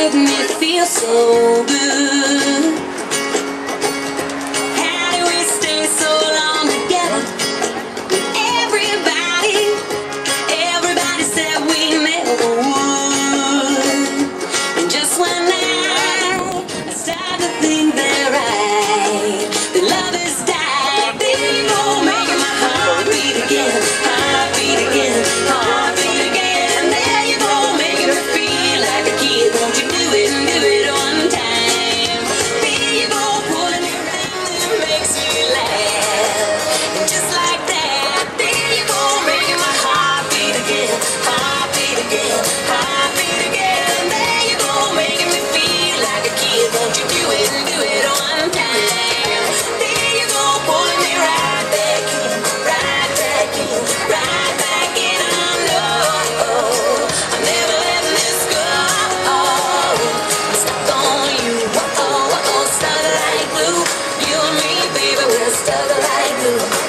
make me feel so good. lover like you.